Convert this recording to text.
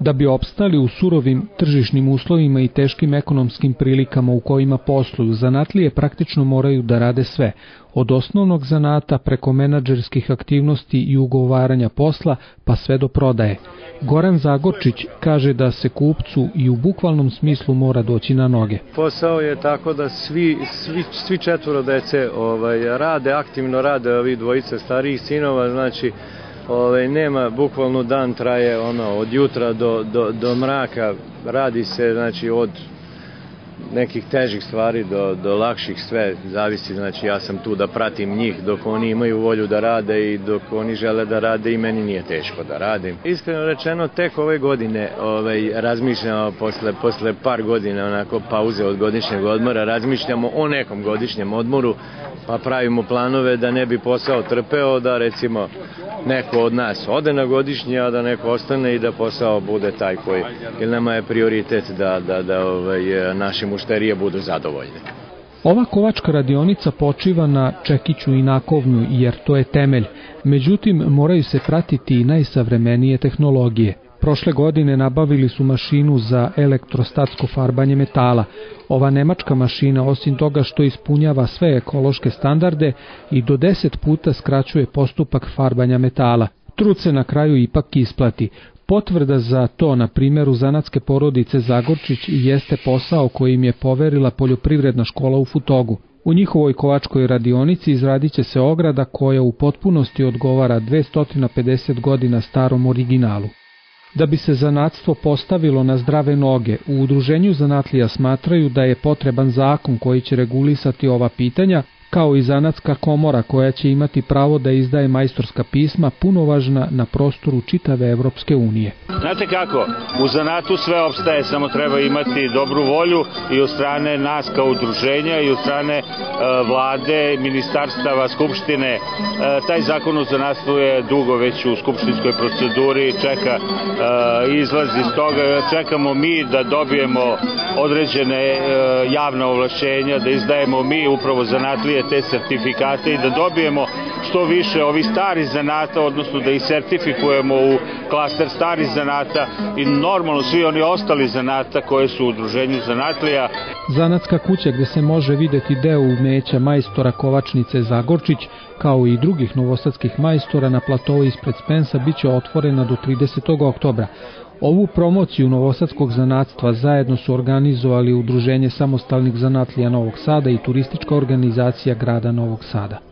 Da bi opstali u surovim tržišnim uslovima i teškim ekonomskim prilikama u kojima posluju, zanatlije praktično moraju da rade sve, od osnovnog zanata preko menadžerskih aktivnosti i ugovaranja posla pa sve do prodaje. Goran Zagorčić kaže da se kupcu i u bukvalnom smislu mora doći na noge. Posao je tako da svi, svi, svi četvoro dece ovaj, rade, aktivno rade ovi dvojice starijih sinova, znači Ove, nema, bukvalno dan traje ono, od jutra do, do, do mraka, radi se znači od nekih težih stvari do, do lakših sve zavisi, znači ja sam tu da pratim njih dok oni imaju volju da rade i dok oni žele da rade i meni nije teško da radim. Iskreno rečeno tek ove godine ovaj, razmišljamo posle, posle par godina onako pauze od godišnjeg odmora, razmišljamo o nekom godišnjem odmoru pa pravimo planove da ne bi posao trpeo, da recimo neko od nas ode na godišnji, a da neko ostane i da posao bude taj koji, jer nama je prioritet da, da, da ovaj, naše mušterije budu zadovoljne. Ova kovačka radionica počiva na čekiću i nakovnju, jer to je temelj. Međutim, moraju se pratiti i najsavremenije tehnologije. Prošle godine nabavili su mašinu za elektrostatsko farbanje metala. Ova nemačka mašina, osim toga što ispunjava sve ekološke standarde, i do 10 puta skraćuje postupak farbanja metala. Trud se na kraju ipak isplati. Potvrda za to na primjeru zanatske porodice Zagorčić jeste posao kojim je poverila poljoprivredna škola u Futogu. U njihovoj kovačkoj radionici izradit će se ograda koja u potpunosti odgovara 250 godina starom originalu. Da bi se zanatstvo postavilo na zdrave noge, u udruženju zanatlija smatraju da je potreban zakon koji će regulisati ova pitanja, kao i zanatska komora koja će imati pravo da izdaje majstorska pisma punovažna na prostoru čitave Evropske unije. Znate kako, u zanatu sve opstaje, samo treba imati dobru volju i od strane nas kao udruženja i od strane e, vlade, ministarstava, skupštine. E, taj zakon o zanatstvu je dugo već u skupštinskoj proceduri, čeka e, izlaz iz toga, čekamo mi da dobijemo određene javne ovlašćenja, da izdajemo mi upravo zanatlije te sertifikate i da dobijemo što više ovih starih zanata, odnosno da ih sertifikujemo u klaster starih zanata i normalno svi oni ostali zanata koje su u udruženju zanatlija. Zanatska kuća gde se može videti deo umeća majstora Kovačnice Zagorčić, kao i drugih novosadskih majstora na platovu ispred Spensa, biće otvorena do 30. oktobra. Ovu promociju novosadskog zanatstva zajedno su organizovali Udruženje samostalnih zanatlija Novog Sada i turistička organizacija grada Novog Sada.